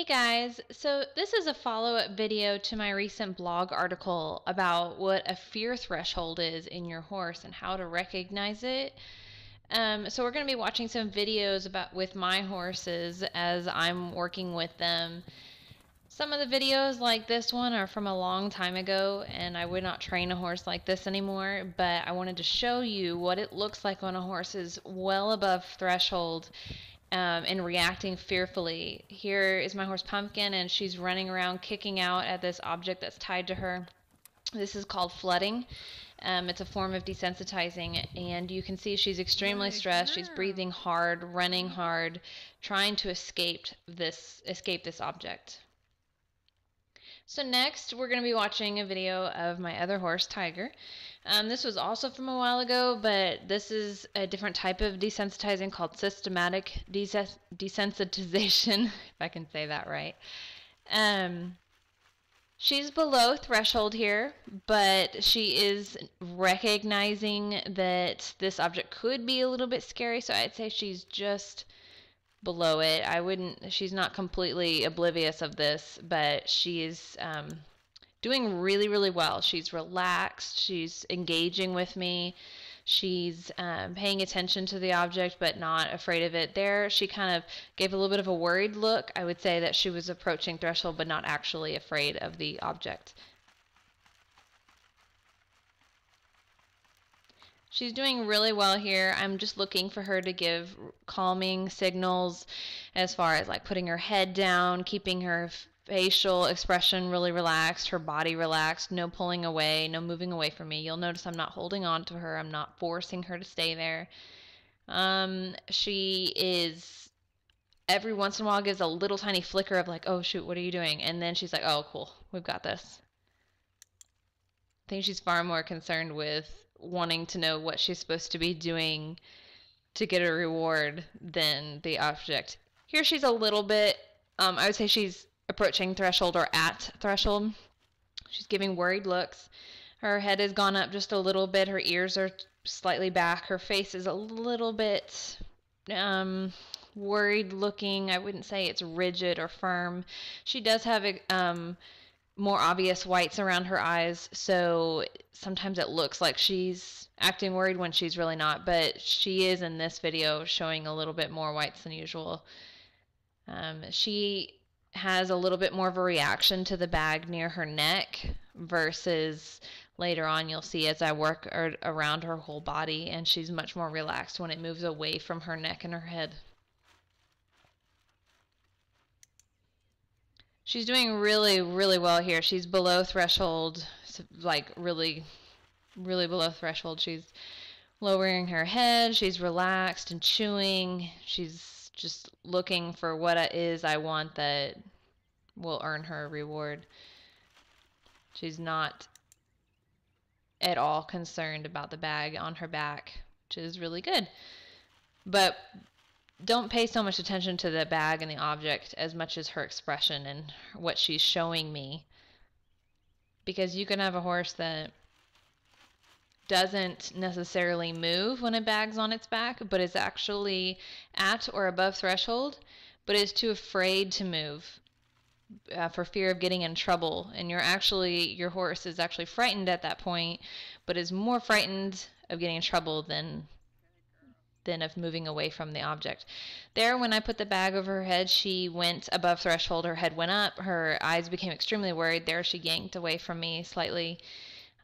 Hey guys, so this is a follow-up video to my recent blog article about what a fear threshold is in your horse and how to recognize it. Um, so we're going to be watching some videos about with my horses as I'm working with them. Some of the videos like this one are from a long time ago and I would not train a horse like this anymore, but I wanted to show you what it looks like when a horse is well above threshold um, and reacting fearfully. Here is my horse Pumpkin, and she's running around kicking out at this object that's tied to her. This is called flooding. Um, it's a form of desensitizing, and you can see she's extremely stressed. She's breathing hard, running hard, trying to escape this escape this object. So next, we're going to be watching a video of my other horse, Tiger. Um, this was also from a while ago, but this is a different type of desensitizing called systematic des- desensitization, if I can say that right. Um, she's below threshold here, but she is recognizing that this object could be a little bit scary, so I'd say she's just below it. I wouldn't, she's not completely oblivious of this, but she's um, doing really, really well. She's relaxed, she's engaging with me, she's um, paying attention to the object but not afraid of it. There, she kind of gave a little bit of a worried look. I would say that she was approaching threshold but not actually afraid of the object. She's doing really well here. I'm just looking for her to give calming signals as far as like putting her head down, keeping her facial expression really relaxed, her body relaxed, no pulling away, no moving away from me. You'll notice I'm not holding on to her, I'm not forcing her to stay there. Um, she is every once in a while gives a little tiny flicker of like, oh shoot, what are you doing? And then she's like, oh cool, we've got this. I think she's far more concerned with wanting to know what she's supposed to be doing to get a reward than the object. Here she's a little bit, um, I would say she's approaching threshold or at threshold. She's giving worried looks. Her head has gone up just a little bit. Her ears are slightly back. Her face is a little bit um, worried looking. I wouldn't say it's rigid or firm. She does have a um, more obvious whites around her eyes, so sometimes it looks like she's acting worried when she's really not, but she is in this video showing a little bit more whites than usual. Um, she has a little bit more of a reaction to the bag near her neck versus later on you'll see as I work around her whole body and she's much more relaxed when it moves away from her neck and her head. She's doing really, really well here. She's below threshold, like really, really below threshold. She's lowering her head. She's relaxed and chewing. She's just looking for what it is I want that will earn her a reward. She's not at all concerned about the bag on her back, which is really good. But don't pay so much attention to the bag and the object as much as her expression and what she's showing me. Because you can have a horse that doesn't necessarily move when a bag's on its back, but is actually at or above threshold, but is too afraid to move uh, for fear of getting in trouble. And you're actually, your horse is actually frightened at that point, but is more frightened of getting in trouble than than of moving away from the object. There, when I put the bag over her head, she went above threshold. Her head went up. Her eyes became extremely worried. There, she yanked away from me slightly.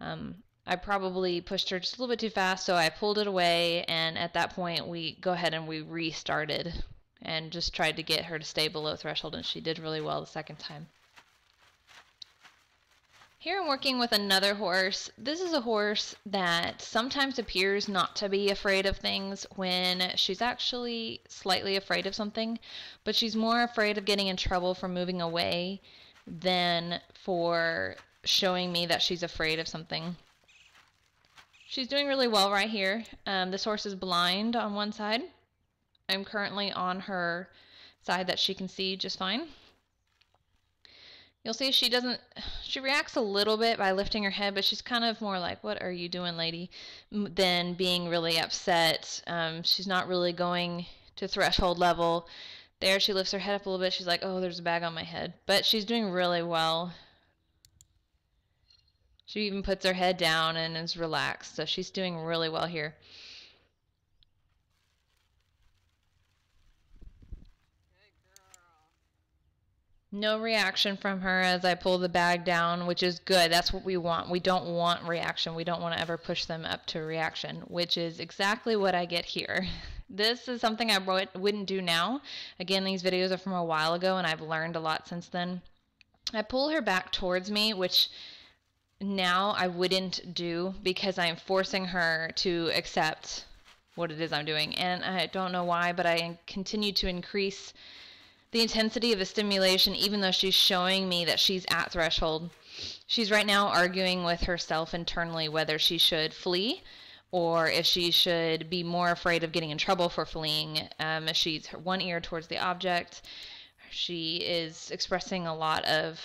Um, I probably pushed her just a little bit too fast, so I pulled it away, and at that point, we go ahead and we restarted and just tried to get her to stay below threshold, and she did really well the second time. Here I'm working with another horse. This is a horse that sometimes appears not to be afraid of things when she's actually slightly afraid of something, but she's more afraid of getting in trouble for moving away than for showing me that she's afraid of something. She's doing really well right here. Um, this horse is blind on one side. I'm currently on her side that she can see just fine. You'll see she doesn't, she reacts a little bit by lifting her head, but she's kind of more like, what are you doing, lady, than being really upset. Um, she's not really going to threshold level. There, she lifts her head up a little bit. She's like, oh, there's a bag on my head. But she's doing really well. She even puts her head down and is relaxed. So she's doing really well here. No reaction from her as I pull the bag down, which is good. That's what we want. We don't want reaction. We don't want to ever push them up to reaction, which is exactly what I get here. This is something I wouldn't do now. Again, these videos are from a while ago and I've learned a lot since then. I pull her back towards me, which now I wouldn't do because I'm forcing her to accept what it is I'm doing. And I don't know why, but I continue to increase the intensity of the stimulation, even though she's showing me that she's at threshold. She's right now arguing with herself internally whether she should flee or if she should be more afraid of getting in trouble for fleeing. Um, she's one ear towards the object. She is expressing a lot of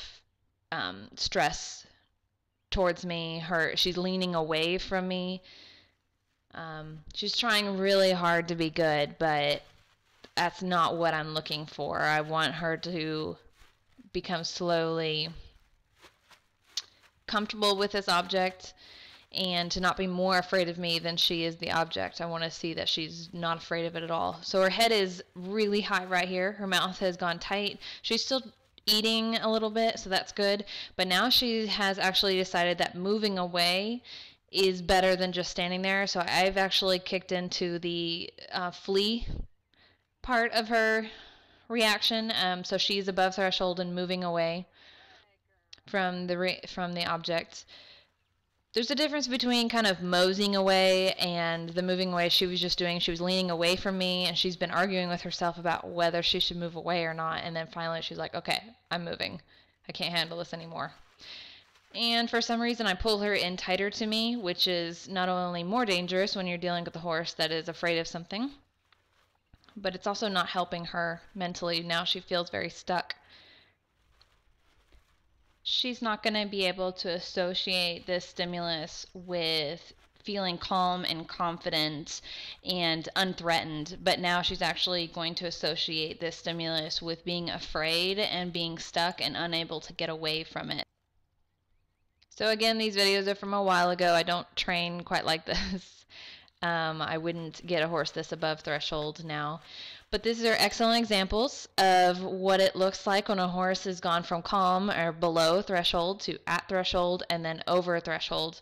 um, stress towards me. Her she's leaning away from me. Um, she's trying really hard to be good, but that's not what I'm looking for. I want her to become slowly comfortable with this object and to not be more afraid of me than she is the object. I want to see that she's not afraid of it at all. So her head is really high right here. Her mouth has gone tight. She's still eating a little bit, so that's good. But now she has actually decided that moving away is better than just standing there. So I've actually kicked into the uh, part of her reaction. Um, so she's above threshold and moving away from the from the object. There's a difference between kind of moseying away and the moving away she was just doing. She was leaning away from me and she's been arguing with herself about whether she should move away or not. And then finally she's like, okay, I'm moving. I can't handle this anymore. And for some reason, I pull her in tighter to me, which is not only more dangerous when you're dealing with a horse that is afraid of something, but it's also not helping her mentally. Now she feels very stuck. She's not going to be able to associate this stimulus with feeling calm and confident and unthreatened, but now she's actually going to associate this stimulus with being afraid and being stuck and unable to get away from it. So again, these videos are from a while ago. I don't train quite like this. Um, I wouldn't get a horse this above threshold now. But these are excellent examples of what it looks like when a horse has gone from calm or below threshold to at threshold and then over threshold.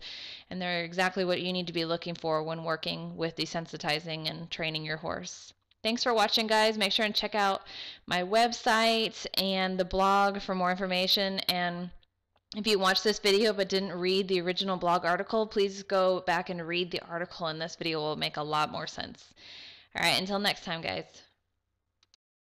And they're exactly what you need to be looking for when working with desensitizing and training your horse. Thanks for watching, guys. Make sure and check out my website and the blog for more information. And if you watched this video but didn't read the original blog article, please go back and read the article and this video will make a lot more sense. All right, until next time, guys.